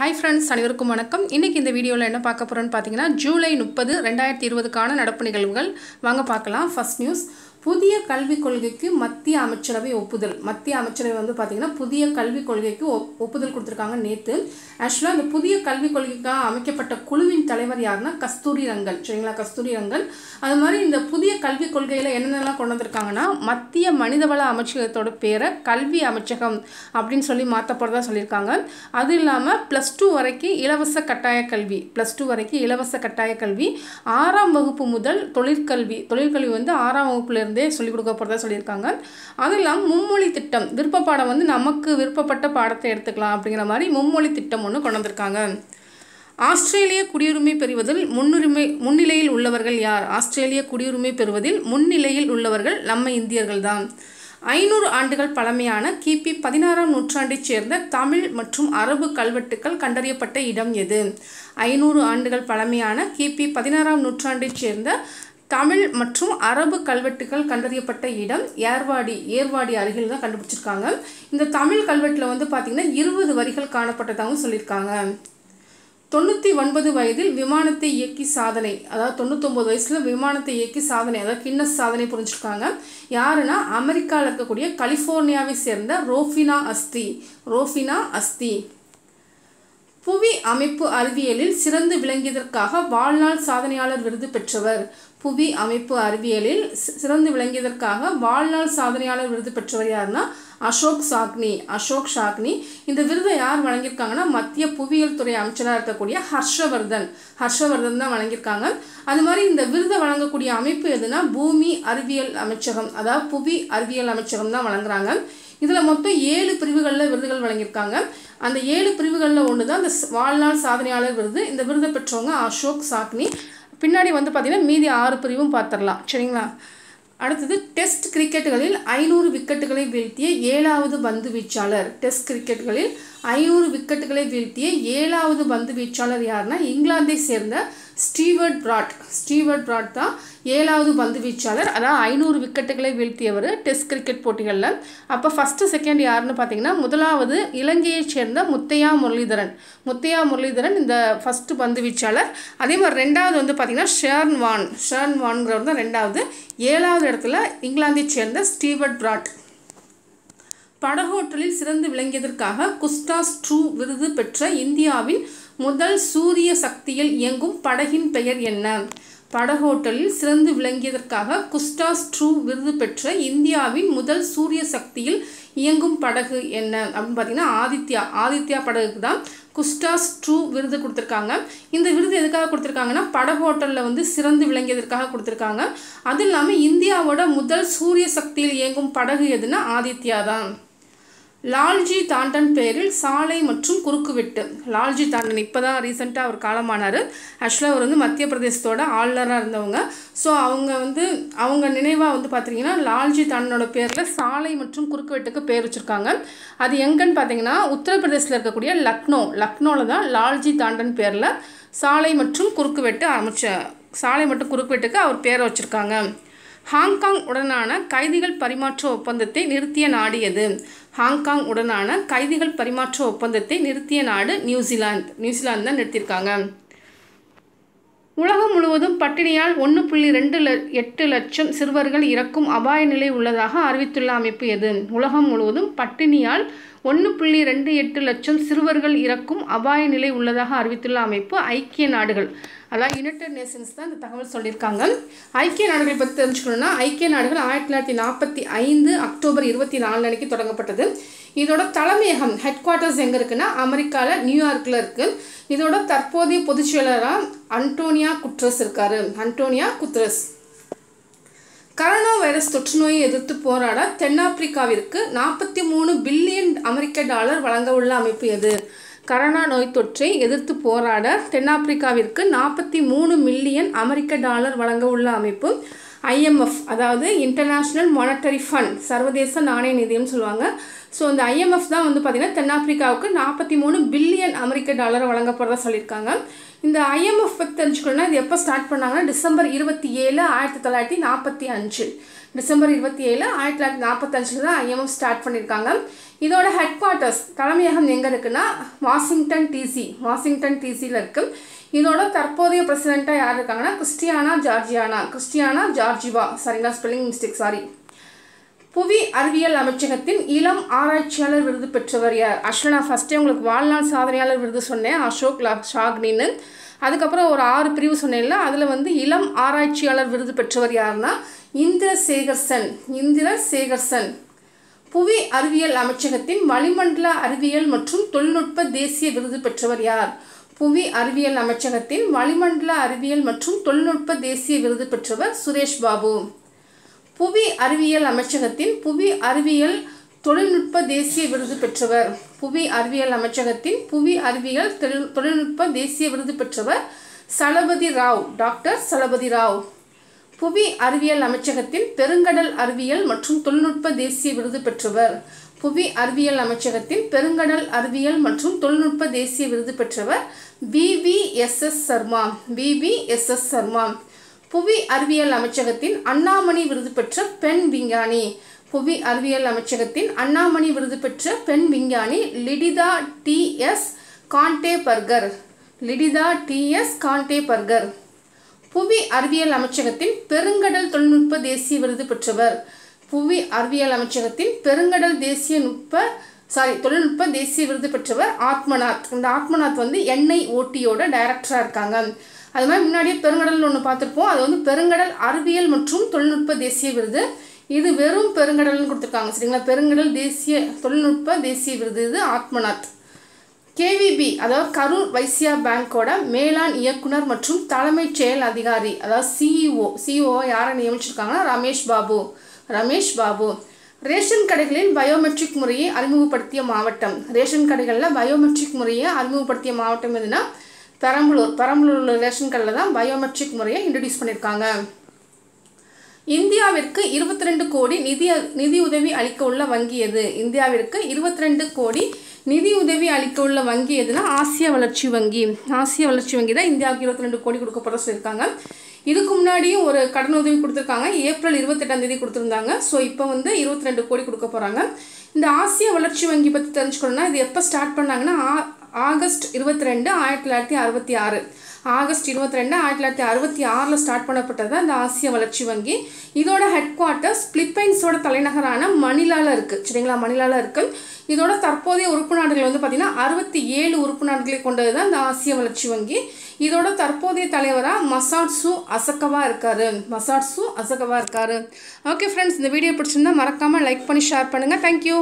Hi friends அனைவருக்கும் வணக்கம். இன்றைக்கி இந்த வீடியோவில் என்ன பார்க்க போகிறோன்னு பார்த்தீங்கன்னா ஜூலை முப்பது ரெண்டாயிரத்தி இருபதுக்கான நடப்பு நிகழ்வுகள். வாங்க பார்க்கலாம். ஃபர்ஸ்ட் நியூஸ் புதிய கல்விக் கொள்கைக்கு மத்திய அமைச்சரவை ஒப்புதல். மத்திய அமைச்சரவை வந்து பார்த்திங்கன்னா புதிய கல்விக் கொள்கைக்கு ஒப்புதல் கொடுத்துருக்காங்க நேற்று ஆக்சுவலாக அந்த புதிய கல்விக் கொள்கைக்காக அமைக்கப்பட்ட குழுவின் தலைவர் யாருன்னா கஸ்தூரி ரங்கன். சரிங்களா? கஸ்தூரி ரங்கன். அது மாதிரி இந்த புதிய கல்விக் கொள்கையில் என்னென்னலாம் கொண்டு வந்திருக்காங்கன்னா மத்திய மனிதவள அமைச்சகத்தோட பேரை கல்வி அமைச்சகம் அப்படின்னு சொல்லி மாற்றப்படுறதா சொல்லியிருக்காங்க. அது இல்லாமல் ப்ளஸ் டூ வரைக்கும் இலவச கட்டாய கல்வி ப்ளஸ் டூ வரைக்கும் இலவச கட்டாய கல்வி ஆறாம் வகுப்பு முதல் தொழிற்கல்வி தொழிற்கல்வி வந்து ஆறாம் வகுப்புலேருந்து சொல்லிக் கொடுக்க போகிறதா சொல்லியிருக்காங்க. அது இல்லாமல் மும்மொழி திட்டம். விருப்ப பாடம் வந்து நமக்கு விருப்பப்பட்ட பாடத்தை எடுத்துக்கலாம் அப்படிங்கிற மாதிரி மும்மொழி திட்டம் ஒன்று கொண்டு வந்திருக்காங்க. ஆஸ்திரேலிய குடியுரிமை பெறுவதில் முன்னுரிமை முன்னிலையில் உள்ளவர்கள் யார்? ஆஸ்திரேலிய குடியுரிமை பெறுவதில் முன்னிலையில் உள்ளவர்கள் நம்ம இந்தியர்கள் தான். ஐநூறு ஆண்டுகள் பழமையான கிபி பதினாறாம் நூற்றாண்டைச் சேர்ந்த தமிழ் மற்றும் அரபு கல்வெட்டுக்கள் கண்டறியப்பட்ட இடம் எது? ஐநூறு ஆண்டுகள் பழமையான கிபி பதினாறாம் நூற்றாண்டைச் சேர்ந்த தமிழ் மற்றும் அரபு கல்வெட்டுகள் கண்டறியப்பட்ட இடம் ஏர்வாடி ஏர்வாடி அருகில் தான் கண்டுபிடிச்சிருக்காங்க. இந்த தமிழ் கல்வெட்டில் வந்து பார்த்திங்கன்னா இருபது வரிகள் காணப்பட்டதாகவும் சொல்லியிருக்காங்க. தொண்ணூற்றி ஒன்பது வயதில் விமானத்தை இயக்கி சாதனை அதாவது தொண்ணூத்தொம்பது வயசில் விமானத்தை இயக்கி சாதனை அதாவது கின்னஸ் சாதனை புரிஞ்சிருக்காங்க. யாருன்னா அமெரிக்காவில் இருக்கக்கூடிய கலிஃபோர்னியாவை சேர்ந்த ரோஃபினா அஸ்தி ரோஃபினா அஸ்தி. புவி அமைப்பு அறிவியலில் சிறந்து விளங்கியதற்காக வாழ்நாள் சாதனையாளர் விருது பெற்றவர். புவி அமைப்பு அறிவியலில் சிறந்து விளங்கியதற்காக வாழ்நாள் சாதனையாளர் விருது பெற்றவர் யாருன்னா அசோக் சாக்னி அசோக் சாக்னி. இந்த விருதை யார் வழங்கியிருக்காங்கன்னா மத்திய புவியியல் துறை அமைச்சராக இருக்கக்கூடிய ஹர்ஷவர்தன். ஹர்ஷவர்தன் தான் வழங்கியிருக்காங்க. அது மாதிரி இந்த விருதை வழங்கக்கூடிய அமைப்பு எதுனா பூமி அறிவியல் அமைச்சகம் அதாவது புவி அறிவியல் அமைச்சகம் தான் வழங்குறாங்க. இதில் மொத்தம் ஏழு பிரிவுகளில் விருதுகள் வழங்கியிருக்காங்க. அந்த ஏழு பிரிவுகளில் ஒன்று தான் இந்த வாழ்நாள் சாதனையாளர் விருது. இந்த விருதை பெற்றவங்க அசோக் சாக்னி. பின்னாடி வந்து பார்த்திங்கன்னா மீதி ஆறு பிரிவும் பார்த்துடலாம். சரிங்களா? அடுத்தது டெஸ்ட் கிரிக்கெட்டுகளில் ஐநூறு விக்கெட்டுகளை வீழ்த்திய ஏழாவது பந்து வீச்சாளர். டெஸ்ட் கிரிக்கெட்டுகளில் ஐநூறு விக்கெட்டுகளை வீழ்த்திய ஏழாவது பந்து வீச்சாளர் யாருன்னா இங்கிலாந்தை சேர்ந்த ஸ்டீவர்ட் பிராட். ஸ்டீவர்ட் பிராட் தான் ஏழாவது பந்து வீச்சாளர் அதாவது ஐநூறு விக்கெட்டுகளை வீழ்த்தியவர் டெஸ்ட் கிரிக்கெட் போட்டிகளில். அப்போ ஃபஸ்ட்டு செகண்ட் யாருன்னு பார்த்தீங்கன்னா முதலாவது இலங்கையைச் சேர்ந்த முத்தையா முரளிதரன். முத்தையா முரளிதரன் இந்த ஃபஸ்ட்டு பந்து வீச்சாளர். அதே மாதிரி ரெண்டாவது வந்து பார்த்திங்கன்னா ஷேர்ன் வான். ஷேர்ன் வான்கிறவர் தான் ரெண்டாவது. ஏழாவது இடத்துல இங்கிலாந்தைச் சேர்ந்த ஸ்டீவர்ட் பிராட். படகோட்டலில் சிறந்து விளங்கியதற்காக குஸ்டாஸ் ட்ரூ விருது பெற்ற இந்தியாவின் முதல் சூரிய சக்தியில் இயங்கும் படகின் பெயர் என்ன? படகோட்டலில் சிறந்து விளங்கியதற்காக குஸ்டாஸ் ட்ரூ விருது பெற்ற இந்தியாவின் முதல் சூரிய சக்தியில் இயங்கும் படகு என்ன அப்படின்னு பார்த்தீங்கன்னா ஆதித்யா. ஆதித்யா படகுக்கு தான் குஸ்டாஸ் ட்ரூ விருது கொடுத்துருக்காங்க. இந்த விருது எதுக்காக கொடுத்துருக்காங்கன்னா படகோட்டலில் வந்து சிறந்து விளங்கியதற்காக கொடுத்துருக்காங்க. அதுவும் இல்லாமல் இந்தியாவோட முதல் சூரிய சக்தியில் இயங்கும் படகு எதுனா ஆதித்யா தான். லால்ஜி தாண்டன் பேரில் சாலை மற்றும் குறுக்குவெட்டு. லால்ஜி தாண்டன் இப்போ தான் ரீசெண்டாக அவர் காலமானார். ஆக்சுவலாக அவர் வந்து மத்திய பிரதேசத்தோட ஆளுநராக இருந்தவங்க. ஸோ அவங்க வந்து அவங்க நினைவாக வந்து பார்த்தீங்கன்னா லால்ஜி தாண்டனோட பேரில் சாலை மற்றும் குறுக்குவெட்டுக்கு பேர் வச்சுருக்காங்க. அது எங்கன்னு பார்த்தீங்கன்னா உத்தரப்பிரதேசத்தில் இருக்கக்கூடிய லக்னோ. லக்னோவில் தான் லால்ஜி தாண்டன் பேரில் சாலை மற்றும் குறுக்குவெட்டு அமைச்ச சாலை மற்றும் குறுக்குவெட்டுக்கு அவர் பேரை வச்சுருக்காங்க. ஹாங்காங் உடனான கைதிகள் பரிமாற்ற ஒப்பந்தத்தை நிறுத்திய நாடு எது ஹாங்காங் உடனான கைதிகள் பரிமாற்ற ஒப்பந்தத்தை நிறுத்திய நாடு நியூசிலாந்து. நியூசிலாந்து தான் நிறுத்தியிருக்காங்க. உலகம் முழுவதும் பட்டினியால் ஒன்று புள்ளி ரெண்டு ல எட்டு லட்சம் சிறுவர்கள் இறக்கும் அபாய நிலை உள்ளதாக அறிவித்துள்ள அமைப்பு எது? உலகம் முழுவதும் பட்டினியால் ஒன்று புள்ளி ரெண்டு எட்டு லட்சம் சிறுவர்கள் இறக்கும் அபாய நிலை உள்ளதாக அறிவித்துள்ள அமைப்பு ஐக்கிய நாடுகள். அதாவது யுனைடெட் நேஷன்ஸ் தான் இந்த தகவல் சொல்லியிருக்காங்க. ஐக்கிய நாடுகளை பற்றி தெரிஞ்சுக்கணுன்னா ஐக்கிய நாடுகள் ஆயிரத்தி தொள்ளாயிரத்தி நாற்பத்தி ஐந்து அக்டோபர் இருபத்தி நாலு அன்னைக்கு தொடங்கப்பட்டது. இதோட தலைமையகம் ஹெட் குவார்ட்டர்ஸ் எங்கே இருக்குன்னா அமெரிக்காவில் நியூயார்க்கில் இருக்குது இதோட தற்போதைய பொதுச் செயலராக அன்டோனியா குட்ரஸ் இருக்கார். Antonio Guterres. கரோனா வைரஸ் தொற்று நோயை எதிர்த்து போராட தென்னாப்பிரிக்காவிற்கு நாற்பத்தி மூணு பில்லியன் அமெரிக்க டாலர் வழங்க உள்ள அமைப்பு எது? கரோனா நோய் தொற்றை எதிர்த்து போராட தென்னாப்பிரிக்காவிற்கு நாற்பத்தி மூணு மில்லியன் அமெரிக்க டாலர் வழங்க உள்ள அமைப்பு ஐஎம்எஃப் அதாவது இன்டர்நேஷ்னல் மானிட்டரி ஃபண்ட் சர்வதேச நாணய நிதியம் சொல்லுவாங்க. ஸோ இந்த ஐஎம்எஃப் தான் வந்து பார்த்திங்கன்னா தென்னாப்பிரிக்காவுக்கு நாற்பத்தி மூணு பில்லியன் அமெரிக்க டாலர் வழங்க போகிறதா சொல்லியிருக்காங்க. இந்த ஐஎம்எஃப் பற்றி தெரிஞ்சுக்கணும்னா இது எப்போ ஸ்டார்ட் பண்ணாங்கன்னா டிசம்பர் இருபத்தி ஏழு ஆயிரத்தி தொள்ளாயிரத்தி நாற்பத்தி அஞ்சு. டிசம்பர் இருபத்தி ஏழு ஆயிரத்தி தொள்ளாயிரத்தி நாற்பத்தஞ்சில் தான் ஐஎம்எஃப் ஸ்டார்ட் பண்ணியிருக்காங்க. இதோட ஹெட் குவார்ட்டர்ஸ் தலைமையகம் எங்கே இருக்குன்னா வாஷிங்டன் டிசி வாஷிங்டன் டிசியில் இருக்குது இதோட தற்போதைய பிரசிடெண்ட்டாக யார் இருக்காங்கன்னா கிறிஸ்டியானா ஜார்ஜியானா கிறிஸ்டியானா ஜார்ஜிவா. சரிங்களா ஸ்பெல்லிங் மிஸ்டேக் சாரி புவி அறிவியல் அமைச்சகத்தின் இளம் ஆராய்ச்சியாளர் விருது பெற்றவர் யார் ஆக்சுவலாக நான் ஃபஸ்ட்டே உங்களுக்கு வாழ்நாள் சாதனையாளர் விருது சொன்னேன் அசோக் லா ஷாக்னின்னு. அதுக்கப்புறம் ஒரு ஆறு பிரிவு சொன்னேன்ல அதில் வந்து இளம் ஆராய்ச்சியாளர் விருது பெற்றவர் யாருன்னா இந்திர சேகர்சன் இந்திர சேகர்சன் புவி அறிவியல் அமைச்சகத்தின் வளிமண்டல அறிவியல் மற்றும் தொழில்நுட்ப தேசிய விருது பெற்றவர் யார்? புவி அறிவியல் அமைச்சகத்தின் வளிமண்டல அறிவியல் மற்றும் தொழில்நுட்ப தேசிய விருது பெற்றவர் சுரேஷ் பாபு. புவி அறிவியல் அமைச்சகத்தின் புவி அறிவியல் தொழில்நுட்ப தேசிய விருது பெற்றவர். புவி அறிவியல் அமைச்சகத்தின் புவி அறிவியல் தொழில்நுட்ப தேசிய விருது பெற்றவர் சலபதி ராவ் டாக்டர் சலபதி ராவ். புவி அறிவியல் அமைச்சகத்தின் பெருங்கடல் அறிவியல் மற்றும் தொழில்நுட்ப தேசிய விருது பெற்றவர். புவி அறிவியல் அமைச்சகத்தின் பெருங்கடல் அறிவியல் மற்றும் தொழில்நுட்ப தேசிய விருது பெற்றவர் பிவிஎஸ்எஸ் சர்மா விவிஎஸ்எஸ் சர்மா. புவி அறிவியல் அமைச்சகத்தின் அண்ணாமணி விருது பெற்ற பெண் விஞ்ஞானி. புவி அறிவியல் அமைச்சகத்தின் அண்ணாமணி விருது பெற்ற பெண் விஞ்ஞானி Lidita D S Kande Burger Lidita D S Kande Burger புவி அறிவியல் அமைச்சகத்தின் பெருங்கடல் தொழில்நுட்ப தேசிய விருது பெற்றவர். புவி அறிவியல் அமைச்சகத்தின் பெருங்கடல் தேசிய நுட்ப சாரி தொழில்நுட்ப தேசிய விருது பெற்றவர் ஆத்மநாத். இந்த ஆத்மநாத் வந்து எண்ணெய் ஓட்டியோட டைரக்டராக இருக்காங்க. அது மாதிரி முன்னாடியே பெருங்கடல் ஒன்று பார்த்துருப்போம். அது வந்து பெருங்கடல் அறிவியல் மற்றும் தொழில்நுட்ப தேசிய விருது. இது வெறும் பெருங்கடல்னு கொடுத்துருக்காங்க. சரிங்களா? பெருங்கடல் தேசிய தொழில்நுட்ப தேசிய விருது இது ஆத்மநாத். கேவிபி அதாவது கரூர் வைசியா பேங்கோட மேலாண் இயக்குனர் மற்றும் தலைமைச் செயல் அதிகாரி அதாவது சிஇஓ சிஇஓ யாரை நியமிச்சிருக்காங்கன்னா? ரமேஷ் பாபு. ரமேஷ் பாபு. ரேஷன் கடைகளில் பயோமெட்ரிக் முறையை அறிமுகப்படுத்திய மாவட்டம். ரேஷன் கடைகளில் பயோமெட்ரிக் முறையை அறிமுகப்படுத்திய மாவட்டம் எதுனா பெரம்பலூர் பெரம்பலூர் உள்ள ரேஷன் கடையில் தான் பயோமெட்ரிக் முறையை இன்ட்ரடியூஸ் பண்ணியிருக்காங்க. இந்தியாவிற்கு இருபத்தி ரெண்டு கோடி நிதி நிதி உதவி அளிக்க உள்ள வங்கி எது? இந்தியாவிற்கு இருபத்தி ரெண்டு கோடி நிதி உதவி அளிக்க உள்ள வங்கி எதுனா ஆசிய வளர்ச்சி வங்கி. ஆசிய வளர்ச்சி வங்கி தான் இந்தியாவுக்கு இருபத்தி ரெண்டு கோடி கொடுக்க போகிற சொல்லியிருக்காங்க. இதுக்கு முன்னாடியும் ஒரு கடன் உதவி கொடுத்துருக்காங்க. ஏப்ரல் இருபத்தெட்டாம் தேதி கொடுத்துருந்தாங்க. ஸோ இப்போ வந்து இருபத்தி ரெண்டு கோடி கொடுக்க போகிறாங்க இந்த ஆசிய வளர்ச்சி வங்கி பற்றி தெரிஞ்சுக்கணும்னா இது எப்போ ஸ்டார்ட் பண்ணாங்கன்னா ஆகஸ்ட் இருபத்தி ரெண்டு ஆயிரத்தி தொள்ளாயிரத்தி அறுபத்தி ஆறு. ஆகஸ்ட் இருபத்தி ரெண்டு ஆயிரத்தி தொள்ளாயிரத்தி அறுபத்தி ஆறில் ஸ்டார்ட் பண்ணப்பட்டது இந்த ஆசிய வளர்ச்சி வங்கி. இதோட ஹெட் குவார்ட்டர்ஸ் பிலிப்பைன்ஸோட தலைநகரான மணிலாவில் இருக்குது சரிங்களா? மணிலால இருக்குது இதோட தற்போதைய உறுப்பு நாடுகள் வந்து பார்த்திங்கன்னா அறுபத்தி ஏழு உறுப்பு நாடுகளை கொண்டது தான் இந்த ஆசிய வளர்ச்சி வங்கி. இதோட தற்போதைய தலைவராக மசாட்சு அசக்கவாக இருக்காரு. மசாட்சு அசக்கவாக இருக்காரு. ஓகே ஃப்ரெண்ட்ஸ் இந்த வீடியோ பிடிச்சிருந்தா மறக்காமல் லைக் பண்ணி ஷேர் பண்ணுங்கள் தேங்க்யூ